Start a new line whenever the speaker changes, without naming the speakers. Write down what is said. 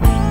Bye.